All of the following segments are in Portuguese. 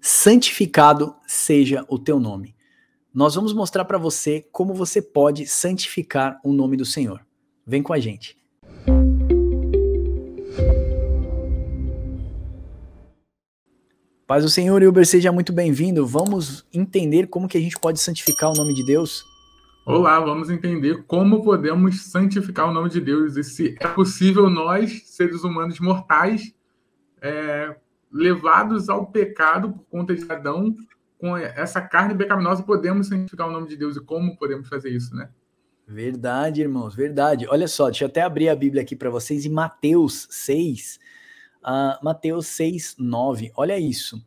santificado seja o teu nome. Nós vamos mostrar para você como você pode santificar o nome do Senhor. Vem com a gente. Paz do Senhor, Uber, seja muito bem-vindo. Vamos entender como que a gente pode santificar o nome de Deus? Olá, vamos entender como podemos santificar o nome de Deus e se é possível nós, seres humanos mortais, é, levados ao pecado por conta de Adão, com essa carne pecaminosa, podemos santificar o nome de Deus e como podemos fazer isso, né? Verdade, irmãos, verdade. Olha só, deixa eu até abrir a Bíblia aqui para vocês em Mateus 6, uh, ah, Mateus 6, 9. Olha isso.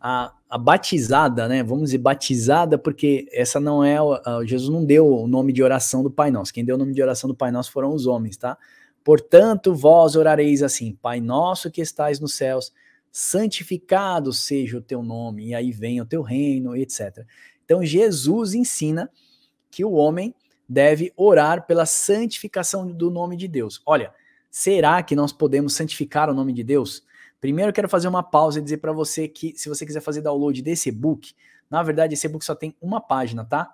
A, a, batizada, né? Vamos dizer batizada, porque essa não é. Uh, Jesus não deu o nome de oração do Pai Nosso. Quem deu o nome de oração do Pai Nosso foram os homens, tá? Portanto, vós orareis assim: Pai nosso que estais nos céus santificado seja o teu nome, e aí vem o teu reino, etc. Então, Jesus ensina que o homem deve orar pela santificação do nome de Deus. Olha, será que nós podemos santificar o nome de Deus? Primeiro, eu quero fazer uma pausa e dizer para você que, se você quiser fazer download desse e-book, na verdade, esse e-book só tem uma página, tá?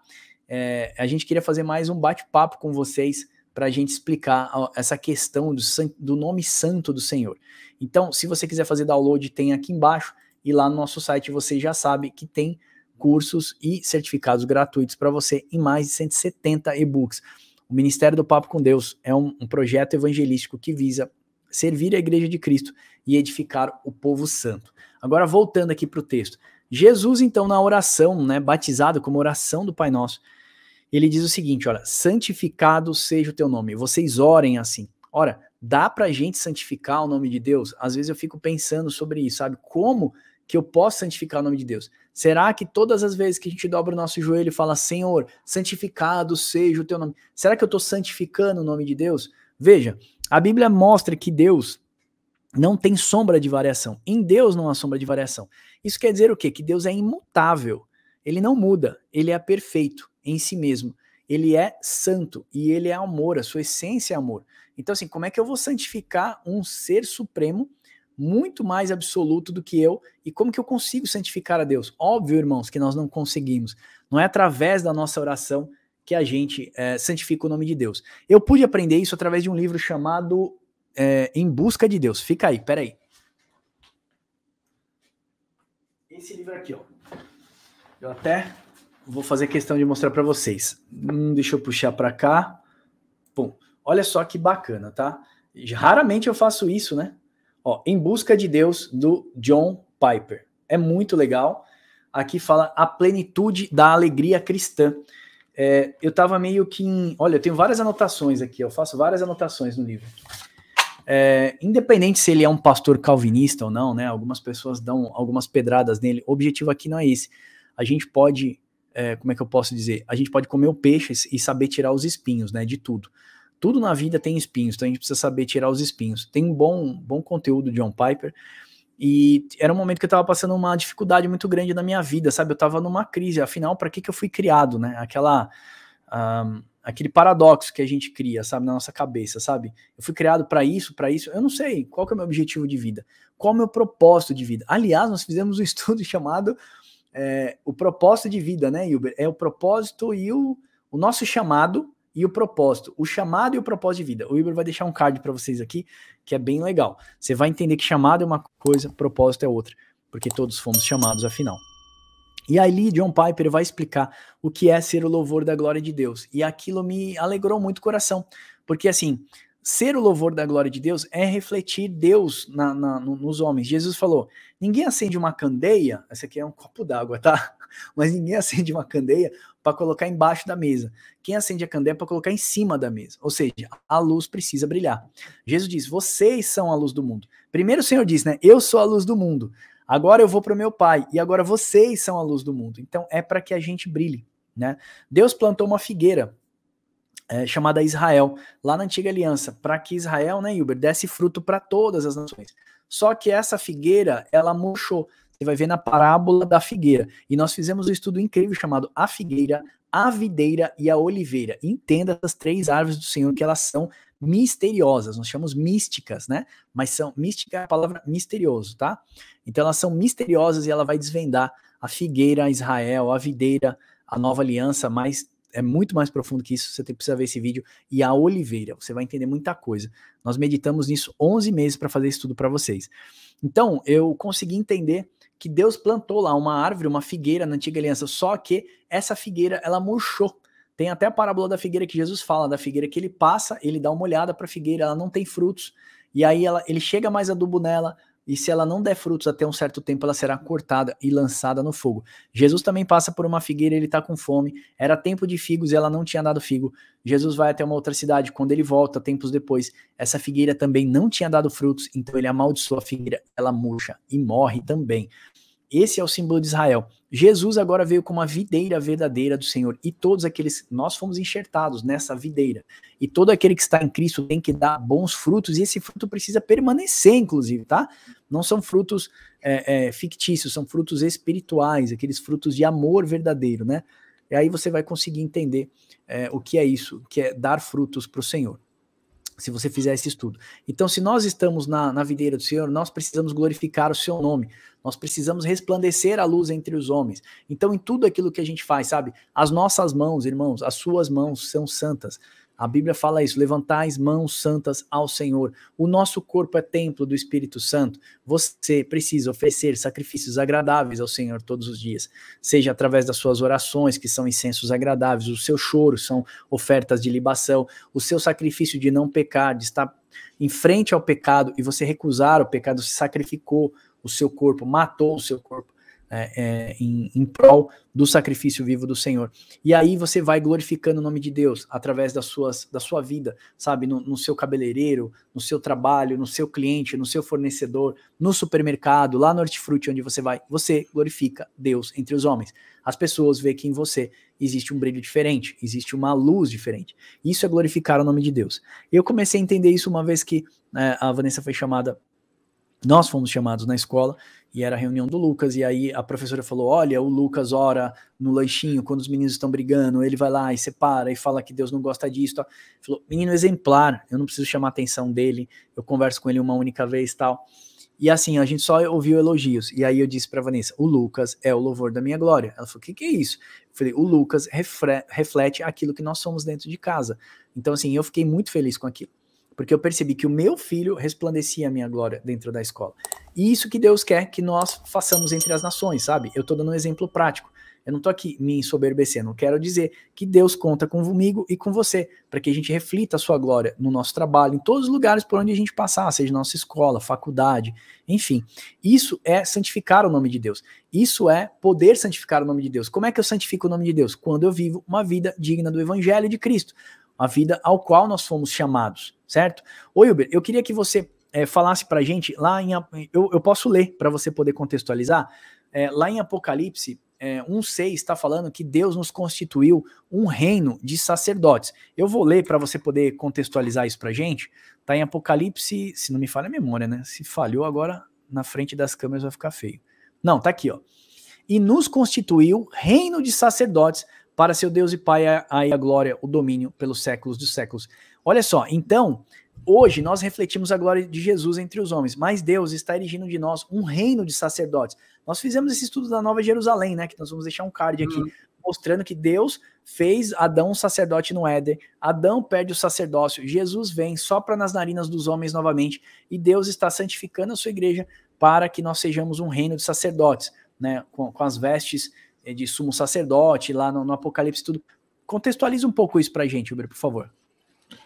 É, a gente queria fazer mais um bate-papo com vocês para a gente explicar essa questão do, do, nome santo do Senhor. Então, se você quiser fazer download, tem aqui embaixo, e lá no nosso site você já sabe que tem cursos e certificados gratuitos para você em mais de 170 e-books. O Ministério do Papo com Deus é um, um projeto evangelístico que visa servir a Igreja de Cristo e edificar o povo santo. Agora, voltando aqui para o texto. Jesus, então, na oração, né, batizado como oração do Pai Nosso, ele diz o seguinte: olha, santificado seja o teu nome. Vocês orem assim. Ora, dá pra gente santificar o nome de Deus? Às vezes eu fico pensando sobre isso, sabe? Como que eu posso santificar o nome de Deus? Será que todas as vezes que a gente dobra o nosso joelho e fala, Senhor, santificado seja o teu nome, será que eu estou santificando o nome de Deus? Veja, a Bíblia mostra que Deus não tem sombra de variação. Em Deus não há sombra de variação. Isso quer dizer o quê? Que Deus é imutável. Ele não muda, ele é perfeito em si mesmo. Ele é santo e ele é amor, a sua essência é amor. Então, assim, como é que eu vou santificar um ser supremo muito mais absoluto do que eu e como que eu consigo santificar a Deus? Óbvio, irmãos, que nós não conseguimos. Não é através da nossa oração que a gente é, santifica o nome de Deus. Eu pude aprender isso através de um livro chamado é, Em Busca de Deus. Fica aí, peraí. Esse livro aqui, ó. Eu até vou fazer questão de mostrar para vocês. Hum, deixa eu puxar para cá. Pum. Olha só que bacana, tá? Raramente eu faço isso, né? Ó, Em Busca de Deus, do John Piper. É muito legal. Aqui fala a plenitude da alegria cristã. É, eu tava meio que em. Olha, eu tenho várias anotações aqui, eu faço várias anotações no livro. É, independente se ele é um pastor calvinista ou não, né? Algumas pessoas dão algumas pedradas nele. O objetivo aqui não é esse. A gente pode é, como é que eu posso dizer? A gente pode comer o peixe e saber tirar os espinhos, né? De tudo. Tudo na vida tem espinhos, então a gente precisa saber tirar os espinhos. Tem um bom, bom conteúdo de John Piper. E era um momento que eu estava passando uma dificuldade muito grande na minha vida, sabe? Eu estava numa crise. Afinal, para que, que eu fui criado, né? Aquela. Um, aquele paradoxo que a gente cria, sabe, na nossa cabeça, sabe? Eu fui criado para isso, para isso. Eu não sei qual é o meu objetivo de vida, qual é o meu propósito de vida. Aliás, nós fizemos um estudo chamado é, o propósito de vida, né, Hilber? É o propósito e o, o nosso chamado e o propósito. O chamado e o propósito de vida. O Hilber vai deixar um card para vocês aqui, que é bem legal. Você vai entender que chamado é uma coisa, propósito é outra, porque todos fomos chamados afinal. E ali John Piper vai explicar o que é ser o louvor da glória de Deus. E aquilo me alegrou muito o coração, porque assim, ser o louvor da glória de Deus é refletir Deus na, na, nos homens. Jesus falou: ninguém acende uma candeia, essa aqui é um copo d'água, tá? Mas ninguém acende uma candeia para colocar embaixo da mesa. Quem acende a candeia é para colocar em cima da mesa. Ou seja, a luz precisa brilhar. Jesus diz: vocês são a luz do mundo. Primeiro o Senhor diz, né? Eu sou a luz do mundo. Agora eu vou para o meu Pai e agora vocês são a luz do mundo. Então é para que a gente brilhe, né? Deus plantou uma figueira é, chamada Israel, lá na antiga aliança, para que Israel, né, Hilber, desse fruto para todas as nações. Só que essa figueira, ela murchou. Você vai ver na parábola da figueira. E nós fizemos um estudo incrível chamado A Figueira, a Videira e a Oliveira. Entenda essas três árvores do Senhor, que elas são misteriosas, nós chamamos místicas, né? Mas são mística é a palavra misterioso, tá? Então elas são misteriosas e ela vai desvendar a figueira a Israel, a videira, a nova aliança, mas é muito mais profundo que isso, você precisa ver esse vídeo, e a oliveira, você vai entender muita coisa. Nós meditamos nisso 11 meses para fazer isso tudo para vocês. Então, eu consegui entender que Deus plantou lá uma árvore, uma figueira na antiga aliança, só que essa figueira, ela murchou. Tem até a parábola da figueira que Jesus fala, da figueira que ele passa, ele dá uma olhada para a figueira, ela não tem frutos, e aí ela, ele chega mais adubo nela, e se ela não der frutos até um certo tempo, ela será cortada e lançada no fogo. Jesus também passa por uma figueira, ele está com fome, era tempo de figos e ela não tinha dado figo. Jesus vai até uma outra cidade, quando ele volta, tempos depois, essa figueira também não tinha dado frutos, então ele amaldiçoa a figueira, ela murcha e morre também. Esse é o símbolo de Israel. Jesus agora veio como a videira verdadeira do Senhor e todos aqueles, nós fomos enxertados nessa videira. E todo aquele que está em Cristo tem que dar bons frutos e esse fruto precisa permanecer, inclusive, tá? Não são frutos é, é, fictícios, são frutos espirituais, aqueles frutos de amor verdadeiro, né? E aí você vai conseguir entender é, o que é isso, que é dar frutos para o Senhor se você fizer esse estudo. Então, se nós estamos na, na videira do Senhor, nós precisamos glorificar o seu nome, nós precisamos resplandecer a luz entre os homens. Então, em tudo aquilo que a gente faz, sabe? As nossas mãos, irmãos, as suas mãos são santas. A Bíblia fala isso: levantais mãos santas ao Senhor. O nosso corpo é templo do Espírito Santo. Você precisa oferecer sacrifícios agradáveis ao Senhor todos os dias, seja através das suas orações, que são incensos agradáveis, o seu choro são ofertas de libação, o seu sacrifício de não pecar, de estar em frente ao pecado e você recusar o pecado, se sacrificou o seu corpo, matou o seu corpo é, é, em, em prol do sacrifício vivo do Senhor. E aí você vai glorificando o nome de Deus através das suas, da sua vida, sabe? No, no, seu cabeleireiro, no seu trabalho, no seu cliente, no seu fornecedor, no supermercado, lá no hortifruti onde você vai. Você glorifica Deus entre os homens. As pessoas veem que em você existe um brilho diferente, existe uma luz diferente. Isso é glorificar o nome de Deus. Eu comecei a entender isso uma vez que né, a Vanessa foi chamada nós fomos chamados na escola e era a reunião do Lucas, e aí a professora falou: Olha, o Lucas ora no lanchinho quando os meninos estão brigando, ele vai lá e separa e fala que Deus não gosta disso. Falou: Menino exemplar, eu não preciso chamar a atenção dele, eu converso com ele uma única vez tal. E assim, a gente só ouviu elogios. E aí eu disse para Vanessa: O Lucas é o louvor da minha glória. Ela falou: O que, que é isso? Eu falei: O Lucas reflete aquilo que nós somos dentro de casa. Então, assim, eu fiquei muito feliz com aquilo porque eu percebi que o meu filho resplandecia a minha glória dentro da escola. E isso que Deus quer que nós façamos entre as nações, sabe? Eu estou dando um exemplo prático. Eu não estou aqui me ensoberbecendo, eu quero dizer que Deus conta comigo e com você, para que a gente reflita a sua glória no nosso trabalho, em todos os lugares por onde a gente passar, seja nossa escola, faculdade, enfim. Isso é santificar o nome de Deus. Isso é poder santificar o nome de Deus. Como é que eu santifico o nome de Deus? Quando eu vivo uma vida digna do evangelho de Cristo a vida ao qual nós fomos chamados, certo? Ô, Hilber, eu queria que você é, falasse para gente lá em. Eu, eu posso ler para você poder contextualizar. É, lá em Apocalipse é, 1,6 está falando que Deus nos constituiu um reino de sacerdotes. Eu vou ler para você poder contextualizar isso para gente. Está em Apocalipse, se não me falha a memória, né? Se falhou agora na frente das câmeras vai ficar feio. Não, tá aqui, ó. E nos constituiu reino de sacerdotes para seu Deus e Pai aí a glória, o domínio pelos séculos dos séculos. Olha só, então, hoje nós refletimos a glória de Jesus entre os homens, mas Deus está erigindo de nós um reino de sacerdotes. Nós fizemos esse estudo da Nova Jerusalém, né, que nós vamos deixar um card aqui, uhum. mostrando que Deus fez Adão um sacerdote no Éden, Adão perde o sacerdócio, Jesus vem, sopra nas narinas dos homens novamente, e Deus está santificando a sua igreja para que nós sejamos um reino de sacerdotes, né, com, com as vestes é, de sumo sacerdote lá no, no Apocalipse tudo. Contextualiza um pouco isso para a gente, Uber, por favor.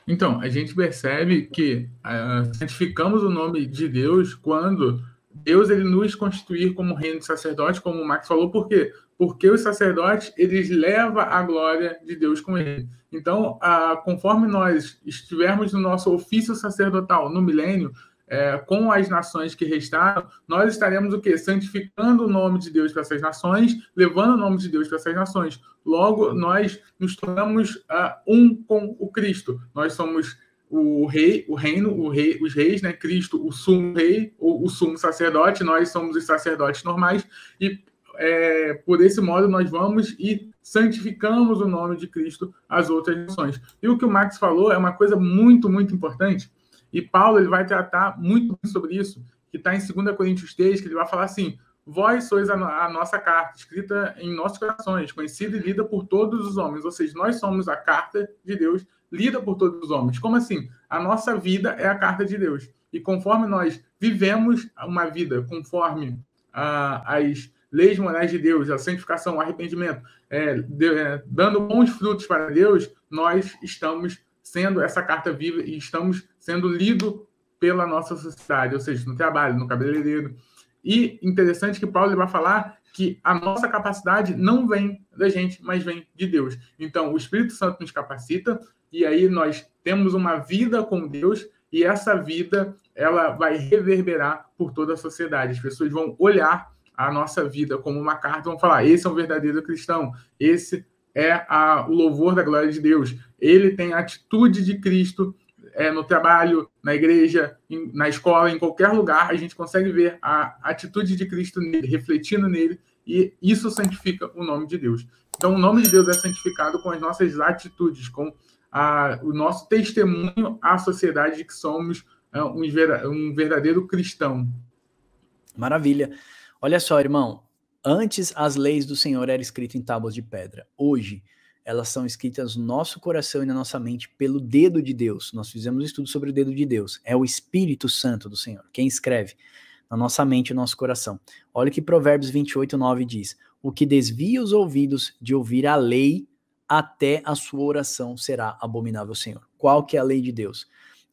Então, a gente percebe que uh, santificamos o nome de Deus quando Deus ele nos constituir como reino de sacerdote, como o Max falou, por quê? Porque os sacerdotes, eles levam a glória de Deus com ele. Então, uh, conforme nós estivermos no nosso ofício sacerdotal no milênio, é, com as nações que restaram, nós estaremos o quê? Santificando o nome de Deus para essas nações, levando o nome de Deus para essas nações. Logo, nós nos tornamos uh, um com o Cristo. Nós somos o rei, o reino, o rei, os reis, né? Cristo, o sumo rei, o, o sumo sacerdote, nós somos os sacerdotes normais, e é, por esse modo, nós vamos e santificamos o nome de Cristo às outras nações. E o que o Max falou é uma coisa muito, muito importante. E Paulo ele vai tratar muito sobre isso, que está em 2 Coríntios 3, que ele vai falar assim: Vós sois a, a, nossa carta, escrita em nossos corações, conhecida e lida por todos os homens. Ou seja, nós somos a carta de Deus, lida por todos os homens. Como assim? A nossa vida é a carta de Deus. E conforme nós vivemos uma vida conforme as leis morais de Deus, a santificação, o arrependimento, é, de, é, dando bons frutos para Deus, nós estamos sendo essa carta viva e estamos sendo lido pela nossa sociedade, ou seja, no trabalho, no cabeleireiro. E interessante que Paulo vai falar que a nossa capacidade não vem da gente, mas vem de Deus. Então, o Espírito Santo nos capacita e aí nós temos uma vida com Deus e essa vida ela vai reverberar por toda a sociedade. As pessoas vão olhar a nossa vida como uma carta, vão falar: esse é um verdadeiro cristão, esse é a, o louvor da glória de Deus, ele tem a atitude de Cristo é, no trabalho, na igreja, em, na escola, em qualquer lugar, a gente consegue ver a atitude de Cristo nele, refletindo nele, e isso santifica o nome de Deus. Então, o nome de Deus é santificado com as nossas atitudes, com a, o nosso testemunho à sociedade de que somos é, um, um verdadeiro cristão. Maravilha. Olha só, irmão. Antes as leis do Senhor eram escritas em tábuas de pedra. Hoje elas são escritas no nosso coração e na nossa mente pelo dedo de Deus. Nós fizemos um estudo sobre o dedo de Deus. É o Espírito Santo do Senhor quem escreve na nossa mente e no nosso coração. Olha o que Provérbios 28, 9 diz: O que desvia os ouvidos de ouvir a lei, até a sua oração será abominável, Senhor. Qual que é a lei de Deus?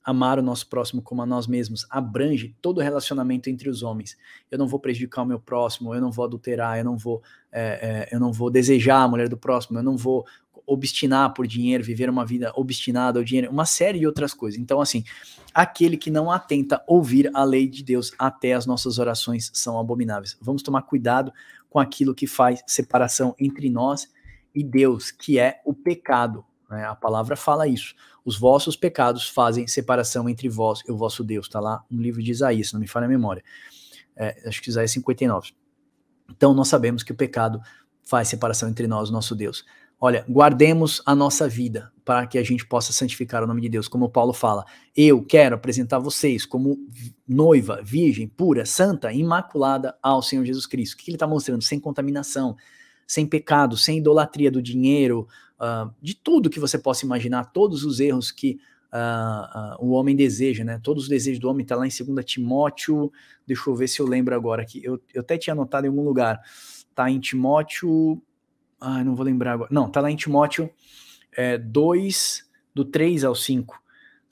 amar o nosso próximo como a nós mesmos abrange todo o relacionamento entre os homens. Eu não vou prejudicar o meu próximo, eu não vou adulterar, eu não vou, é, é, eu não vou desejar a mulher do próximo, eu não vou obstinar por dinheiro, viver uma vida obstinada ao dinheiro, uma série de outras coisas. Então, assim, aquele que não atenta ouvir a lei de Deus, até as nossas orações são abomináveis. Vamos tomar cuidado com aquilo que faz separação entre nós e Deus, que é o pecado. Né? A palavra fala isso. Os vossos pecados fazem separação entre vós e o vosso Deus. Está lá no livro de Isaías, não me falha a memória. É, acho que Isaías 59. Então nós sabemos que o pecado faz separação entre nós e nosso Deus. Olha, guardemos a nossa vida para que a gente possa santificar o nome de Deus. Como Paulo fala, eu quero apresentar vocês como noiva, virgem, pura, santa, imaculada ao Senhor Jesus Cristo. O que ele está mostrando? Sem contaminação, sem pecado, sem idolatria do dinheiro, uh, de tudo que você possa imaginar, todos os erros que uh, uh, o homem deseja, né? Todos os desejos do homem está lá em 2 Timóteo. Deixa eu ver se eu lembro agora aqui. Eu, eu até tinha anotado em algum lugar. Tá em Timóteo. Ah, não vou lembrar agora. Não, tá lá em Timóteo é, 2, do 3 ao 5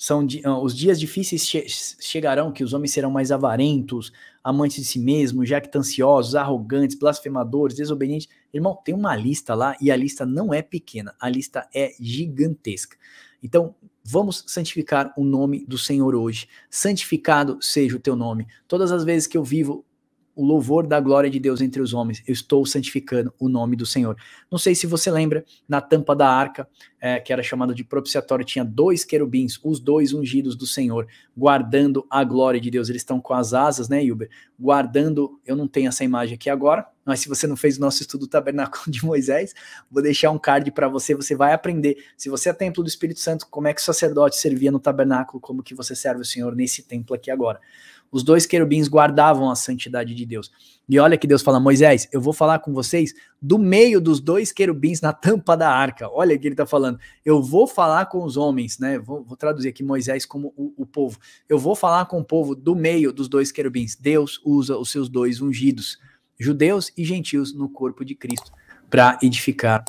são os dias difíceis che chegarão que os homens serão mais avarentos, amantes de si mesmos, jactanciosos, arrogantes, blasfemadores, desobedientes. Irmão, tem uma lista lá e a lista não é pequena, a lista é gigantesca. Então, vamos santificar o nome do Senhor hoje. Santificado seja o teu nome. Todas as vezes que eu vivo o louvor da glória de Deus entre os homens. Eu estou santificando o nome do Senhor. Não sei se você lembra, na tampa da arca, é, que era chamada de propiciatório, tinha dois querubins, os dois ungidos do Senhor, guardando a glória de Deus. Eles estão com as asas, né, Hilber? Guardando, eu não tenho essa imagem aqui agora, mas se você não fez o nosso estudo do tabernáculo de Moisés, vou deixar um card para você, você vai aprender. Se você é templo do Espírito Santo, como é que o sacerdote servia no tabernáculo, como que você serve o Senhor nesse templo aqui agora. Os dois querubins guardavam a santidade de Deus. E olha que Deus fala: Moisés, eu vou falar com vocês do meio dos dois querubins na tampa da arca. Olha o que ele está falando. Eu vou falar com os homens, né? Vou, vou traduzir aqui Moisés como o, o, povo. Eu vou falar com o povo do meio dos dois querubins. Deus usa os seus dois ungidos, judeus e gentios, no corpo de Cristo, para edificar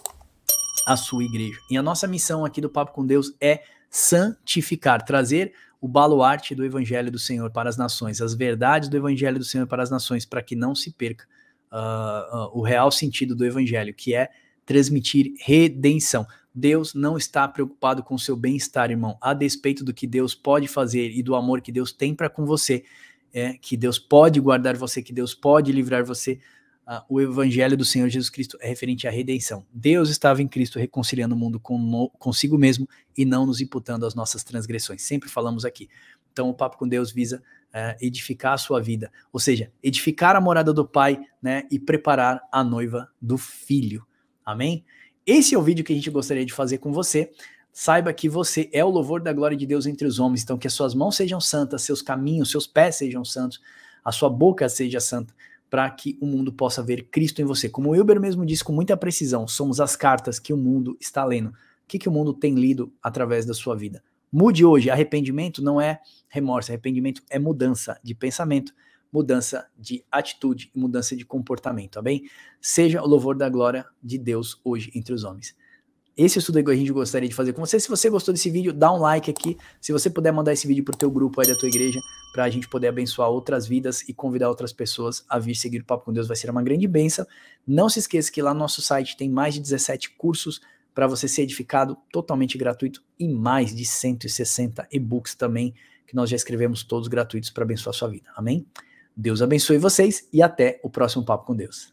a sua igreja. E a nossa missão aqui do Papo com Deus é santificar, trazer o baluarte do Evangelho do Senhor para as nações, as verdades do Evangelho do Senhor para as nações, para que não se perca uh, uh, o real sentido do Evangelho, que é transmitir redenção. Deus não está preocupado com o seu bem-estar, irmão, a despeito do que Deus pode fazer e do amor que Deus tem para com você, é, que Deus pode guardar você, que Deus pode livrar você Uh, o evangelho do Senhor Jesus Cristo é referente à redenção. Deus estava em Cristo reconciliando o mundo com, consigo mesmo e não nos imputando as nossas transgressões. Sempre falamos aqui. Então, o Papo com Deus visa é, edificar a sua vida, ou seja, edificar a morada do Pai, né, e preparar a noiva do Filho. Amém? Esse é o vídeo que a gente gostaria de fazer com você. Saiba que você é o louvor da glória de Deus entre os homens, então que as suas mãos sejam santas, seus caminhos, seus pés sejam santos, a sua boca seja santa, para que o mundo possa ver Cristo em você. Como o Wilber mesmo disse com muita precisão, somos as cartas que o mundo está lendo. O que, que o mundo tem lido através da sua vida? Mude hoje. Arrependimento não é remorso, arrependimento é mudança de pensamento, mudança de atitude mudança de comportamento, tá bem? Seja o louvor da glória de Deus hoje entre os homens. Esse estudo aí que a gente gostaria de fazer com você. Se você gostou desse vídeo, dá um like aqui. Se você puder mandar esse vídeo pro teu grupo aí da tua igreja, para a gente poder abençoar outras vidas e convidar outras pessoas a vir seguir o Papo com Deus, vai ser uma grande bênção. Não se esqueça que lá no nosso site tem mais de 17 cursos para você ser edificado totalmente gratuito e mais de 160 e-books também que nós já escrevemos todos gratuitos para abençoar a sua vida. Amém? Deus abençoe vocês e até o próximo Papo com Deus.